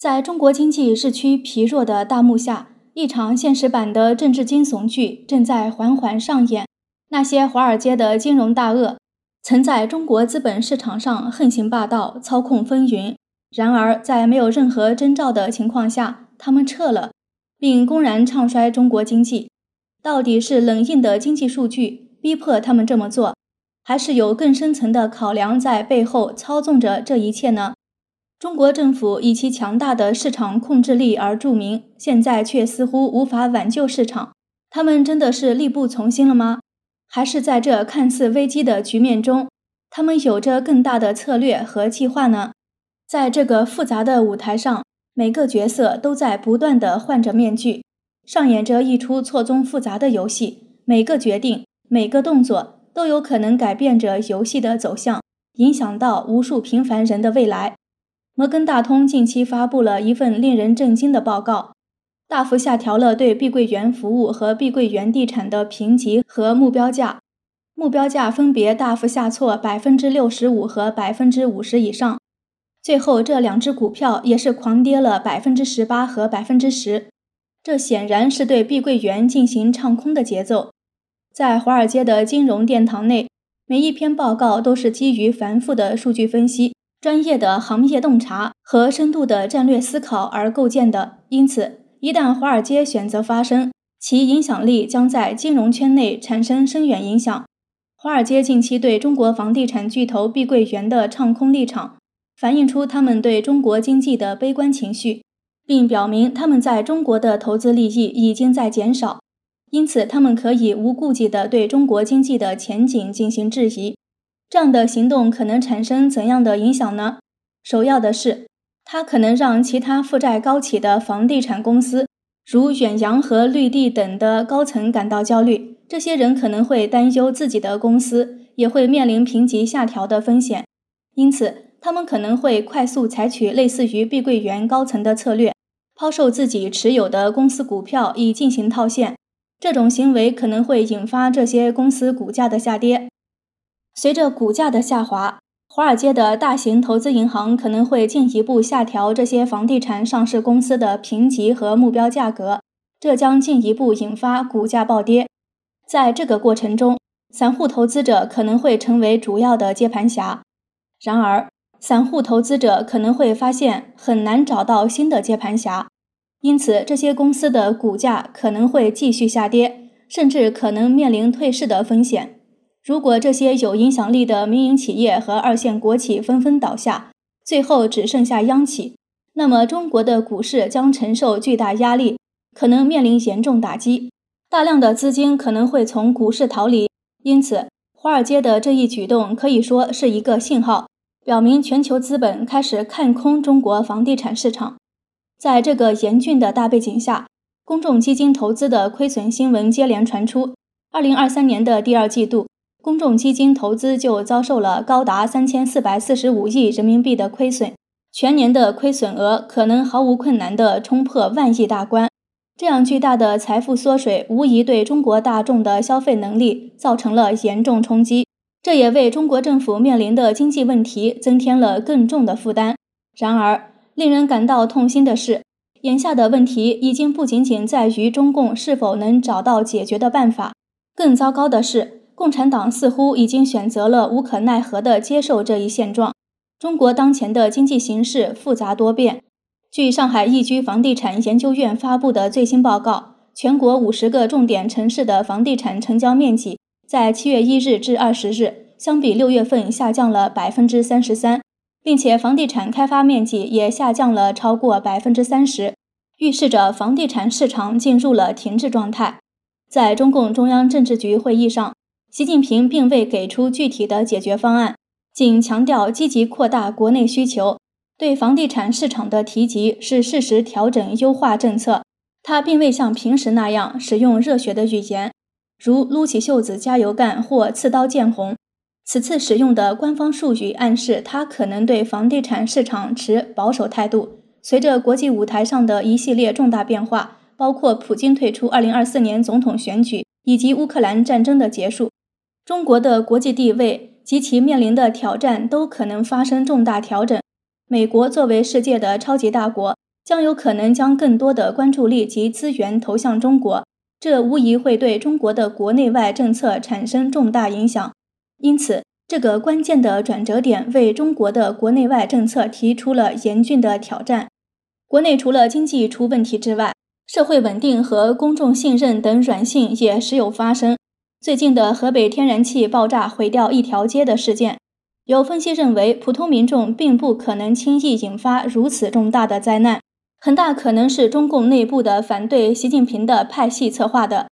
在中国经济日趋疲弱的大幕下，一场现实版的政治惊悚剧正在缓缓上演。那些华尔街的金融大鳄，曾在中国资本市场上横行霸道、操控风云。然而，在没有任何征兆的情况下，他们撤了，并公然唱衰中国经济。到底是冷硬的经济数据逼迫他们这么做，还是有更深层的考量在背后操纵着这一切呢？中国政府以其强大的市场控制力而著名，现在却似乎无法挽救市场。他们真的是力不从心了吗？还是在这看似危机的局面中，他们有着更大的策略和计划呢？在这个复杂的舞台上，每个角色都在不断地换着面具，上演着一出错综复杂的游戏。每个决定，每个动作，都有可能改变着游戏的走向，影响到无数平凡人的未来。摩根大通近期发布了一份令人震惊的报告，大幅下调了对碧桂园服务和碧桂园地产的评级和目标价，目标价分别大幅下挫百分之六十五和百分之五十以上。最后，这两只股票也是狂跌了百分之十八和百分之十，这显然是对碧桂园进行唱空的节奏。在华尔街的金融殿堂内，每一篇报告都是基于繁复的数据分析。专业的行业洞察和深度的战略思考而构建的，因此，一旦华尔街选择发声，其影响力将在金融圈内产生深远影响。华尔街近期对中国房地产巨头碧桂园的唱空立场，反映出他们对中国经济的悲观情绪，并表明他们在中国的投资利益已经在减少，因此他们可以无顾忌地对中国经济的前景进行质疑。这样的行动可能产生怎样的影响呢？首要的是，它可能让其他负债高企的房地产公司，如远洋和绿地等的高层感到焦虑。这些人可能会担忧自己的公司也会面临评级下调的风险，因此他们可能会快速采取类似于碧桂园高层的策略，抛售自己持有的公司股票以进行套现。这种行为可能会引发这些公司股价的下跌。随着股价的下滑，华尔街的大型投资银行可能会进一步下调这些房地产上市公司的评级和目标价格，这将进一步引发股价暴跌。在这个过程中，散户投资者可能会成为主要的接盘侠。然而，散户投资者可能会发现很难找到新的接盘侠，因此这些公司的股价可能会继续下跌，甚至可能面临退市的风险。如果这些有影响力的民营企业和二线国企纷纷倒下，最后只剩下央企，那么中国的股市将承受巨大压力，可能面临严重打击，大量的资金可能会从股市逃离。因此，华尔街的这一举动可以说是一个信号，表明全球资本开始看空中国房地产市场。在这个严峻的大背景下，公众基金投资的亏损新闻接连传出。二零二三年的第二季度。公众基金投资就遭受了高达三千四百四十五亿人民币的亏损，全年的亏损额可能毫无困难地冲破万亿大关。这样巨大的财富缩水，无疑对中国大众的消费能力造成了严重冲击，这也为中国政府面临的经济问题增添了更重的负担。然而，令人感到痛心的是，眼下的问题已经不仅仅在于中共是否能找到解决的办法，更糟糕的是。共产党似乎已经选择了无可奈何地接受这一现状。中国当前的经济形势复杂多变。据上海易居房地产研究院发布的最新报告，全国五十个重点城市的房地产成交面积在七月一日至二十日相比六月份下降了百分之三十三，并且房地产开发面积也下降了超过百分之三十，预示着房地产市场进入了停滞状态。在中共中央政治局会议上。习近平并未给出具体的解决方案，仅强调积极扩大国内需求。对房地产市场的提及是适时调整优化政策。他并未像平时那样使用热血的语言，如撸起袖子加油干或刺刀见红。此次使用的官方术语暗示他可能对房地产市场持保守态度。随着国际舞台上的一系列重大变化，包括普京退出2024年总统选举以及乌克兰战争的结束。中国的国际地位及其面临的挑战都可能发生重大调整。美国作为世界的超级大国，将有可能将更多的关注力及资源投向中国，这无疑会对中国的国内外政策产生重大影响。因此，这个关键的转折点为中国的国内外政策提出了严峻的挑战。国内除了经济出问题之外，社会稳定和公众信任等软性也时有发生。最近的河北天然气爆炸毁掉一条街的事件，有分析认为，普通民众并不可能轻易引发如此重大的灾难。很大可能是中共内部的反对习近平的派系策划的，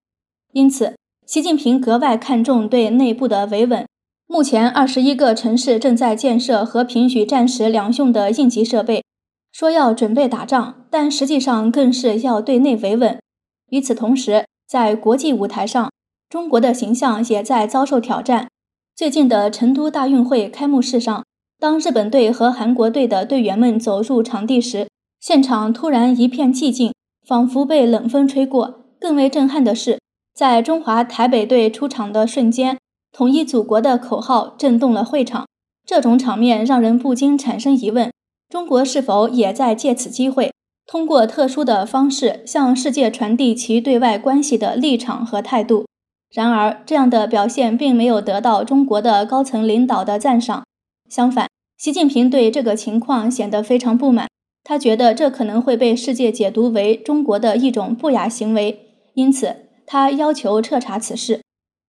因此，习近平格外看重对内部的维稳。目前，二十一个城市正在建设和平与战时两用的应急设备，说要准备打仗，但实际上更是要对内维稳。与此同时，在国际舞台上，中国的形象也在遭受挑战。最近的成都大运会开幕式上，当日本队和韩国队的队员们走入场地时，现场突然一片寂静，仿佛被冷风吹过。更为震撼的是，在中华台北队出场的瞬间，“统一祖国”的口号震动了会场。这种场面让人不禁产生疑问：中国是否也在借此机会，通过特殊的方式向世界传递其对外关系的立场和态度？然而，这样的表现并没有得到中国的高层领导的赞赏。相反，习近平对这个情况显得非常不满。他觉得这可能会被世界解读为中国的一种不雅行为，因此他要求彻查此事。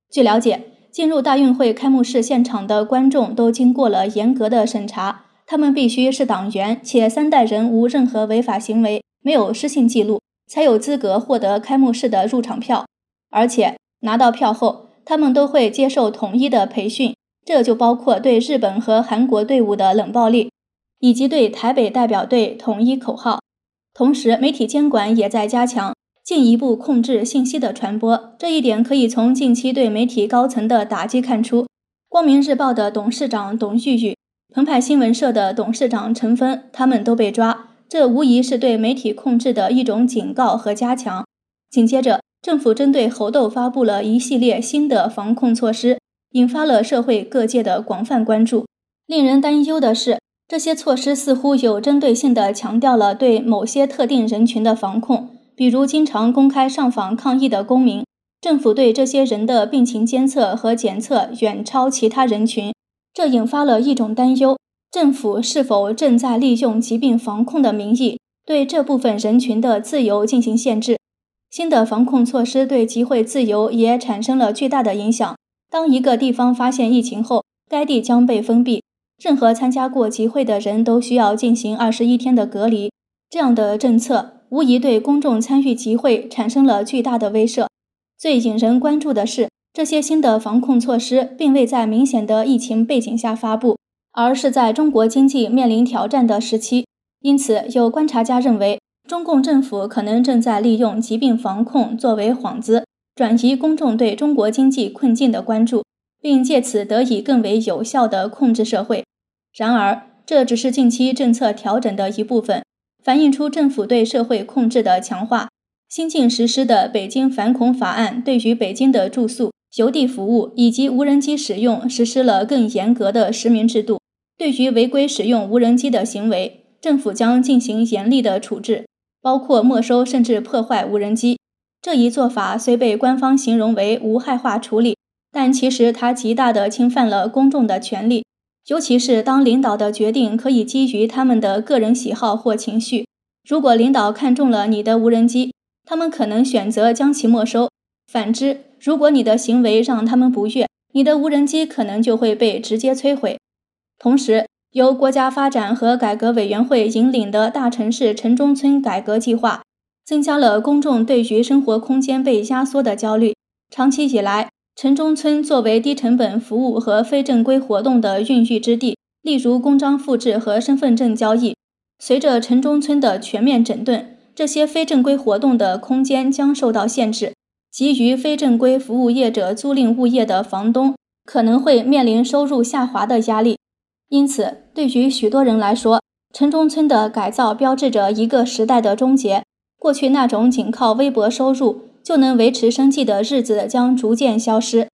据了解，进入大运会开幕式现场的观众都经过了严格的审查，他们必须是党员，且三代人无任何违法行为，没有失信记录，才有资格获得开幕式的入场票。而且拿到票后，他们都会接受统一的培训，这就包括对日本和韩国队伍的冷暴力。以及对台北代表队统一口号，同时媒体监管也在加强，进一步控制信息的传播。这一点可以从近期对媒体高层的打击看出。光明日报的董事长董玉玉、澎湃新闻社的董事长陈峰，他们都被抓，这无疑是对媒体控制的一种警告和加强。紧接着，政府针对猴痘发布了一系列新的防控措施，引发了社会各界的广泛关注。令人担忧的是。这些措施似乎有针对性地强调了对某些特定人群的防控，比如经常公开上访抗议的公民。政府对这些人的病情监测和检测远超其他人群，这引发了一种担忧：政府是否正在利用疾病防控的名义对这部分人群的自由进行限制？新的防控措施对集会自由也产生了巨大的影响。当一个地方发现疫情后，该地将被封闭。任何参加过集会的人都需要进行二十一天的隔离。这样的政策无疑对公众参与集会产生了巨大的威慑。最引人关注的是，这些新的防控措施并未在明显的疫情背景下发布，而是在中国经济面临挑战的时期。因此，有观察家认为，中共政府可能正在利用疾病防控作为幌子，转移公众对中国经济困境的关注，并借此得以更为有效地控制社会。然而，这只是近期政策调整的一部分，反映出政府对社会控制的强化。新近实施的《北京反恐法案》对于北京的住宿、邮递服务以及无人机使用实施了更严格的实名制度。对于违规使用无人机的行为，政府将进行严厉的处置，包括没收甚至破坏无人机。这一做法虽被官方形容为无害化处理，但其实它极大地侵犯了公众的权利。尤其是当领导的决定可以基于他们的个人喜好或情绪，如果领导看中了你的无人机，他们可能选择将其没收；反之，如果你的行为让他们不悦，你的无人机可能就会被直接摧毁。同时，由国家发展和改革委员会引领的大城市城中村改革计划，增加了公众对于生活空间被压缩的焦虑。长期以来，城中村作为低成本服务和非正规活动的孕育之地，例如公章复制和身份证交易。随着城中村的全面整顿，这些非正规活动的空间将受到限制。基于非正规服务业者租赁物业的房东可能会面临收入下滑的压力。因此，对于许多人来说，城中村的改造标志着一个时代的终结。过去那种仅靠微薄收入。就能维持生计的日子将逐渐消失。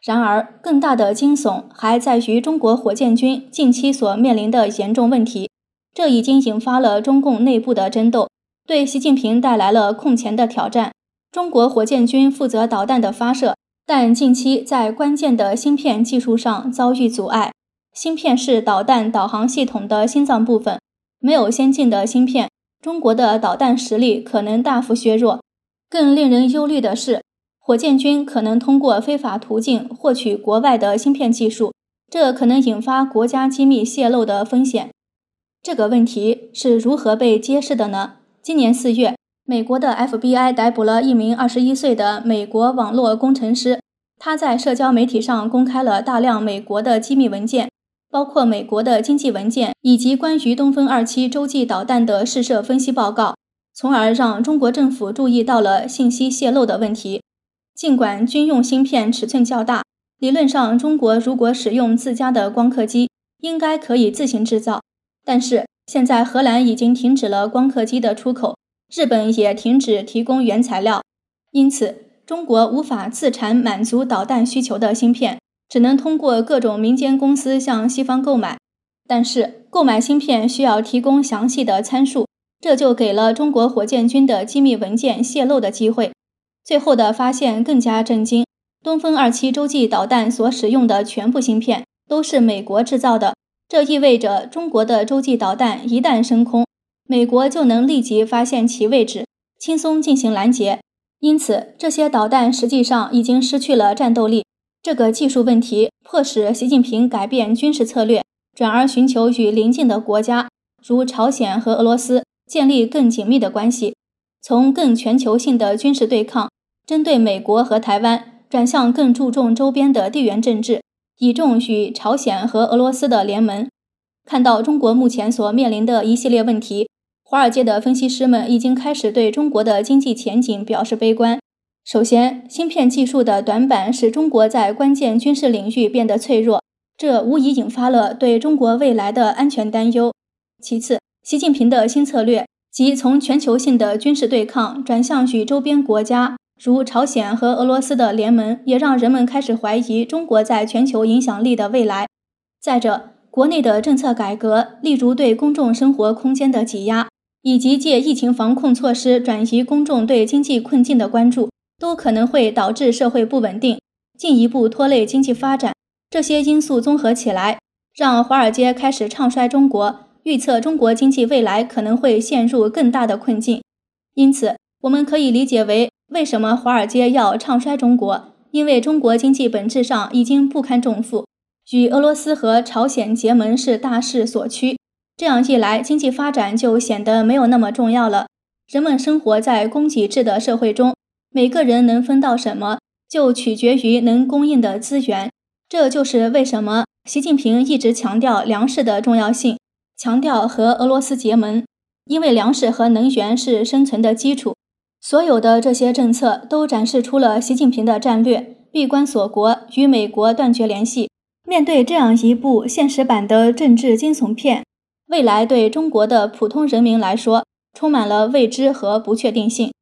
然而，更大的惊悚还在于中国火箭军近期所面临的严重问题，这已经引发了中共内部的争斗。对习近平带来了空前的挑战。中国火箭军负责导弹的发射，但近期在关键的芯片技术上遭遇阻碍。芯片是导弹导航系统的心脏部分，没有先进的芯片，中国的导弹实力可能大幅削弱。更令人忧虑的是，火箭军可能通过非法途径获取国外的芯片技术，这可能引发国家机密泄露的风险。这个问题是如何被揭示的呢？今年四月，美国的 FBI 逮捕了一名二十一岁的美国网络工程师，他在社交媒体上公开了大量美国的机密文件。包括美国的经济文件以及关于东风二七洲际导弹的试射分析报告，从而让中国政府注意到了信息泄露的问题。尽管军用芯片尺寸较大，理论上中国如果使用自家的光刻机，应该可以自行制造。但是现在荷兰已经停止了光刻机的出口，日本也停止提供原材料，因此中国无法自产满足导弹需求的芯片。只能通过各种民间公司向西方购买，但是购买芯片需要提供详细的参数，这就给了中国火箭军的机密文件泄露的机会。最后的发现更加震惊：东风二七洲际导弹所使用的全部芯片都是美国制造的，这意味着中国的洲际导弹一旦升空，美国就能立即发现其位置，轻松进行拦截。因此，这些导弹实际上已经失去了战斗力。这个技术问题迫使习近平改变军事策略，转而寻求与邻近的国家，如朝鲜和俄罗斯建立更紧密的关系，从更全球性的军事对抗针对美国和台湾，转向更注重周边的地缘政治，倚重与朝鲜和俄罗斯的联盟。看到中国目前所面临的一系列问题，华尔街的分析师们已经开始对中国的经济前景表示悲观。首先，芯片技术的短板使中国在关键军事领域变得脆弱，这无疑引发了对中国未来的安全担忧。其次，习近平的新策略即从全球性的军事对抗转向与周边国家，如朝鲜和俄罗斯的联盟，也让人们开始怀疑中国在全球影响力的未来。再者，国内的政策改革，例如对公众生活空间的挤压，以及借疫情防控措施转移公众对经济困境的关注。都可能会导致社会不稳定，进一步拖累经济发展。这些因素综合起来，让华尔街开始唱衰中国，预测中国经济未来可能会陷入更大的困境。因此，我们可以理解为，为什么华尔街要唱衰中国？因为中国经济本质上已经不堪重负，与俄罗斯和朝鲜结盟是大势所趋。这样一来，经济发展就显得没有那么重要了。人们生活在供给制的社会中。每个人能分到什么，就取决于能供应的资源。这就是为什么习近平一直强调粮食的重要性，强调和俄罗斯结盟，因为粮食和能源是生存的基础。所有的这些政策都展示出了习近平的战略：闭关锁国，与美国断绝联系。面对这样一部现实版的政治惊悚片，未来对中国的普通人民来说充满了未知和不确定性。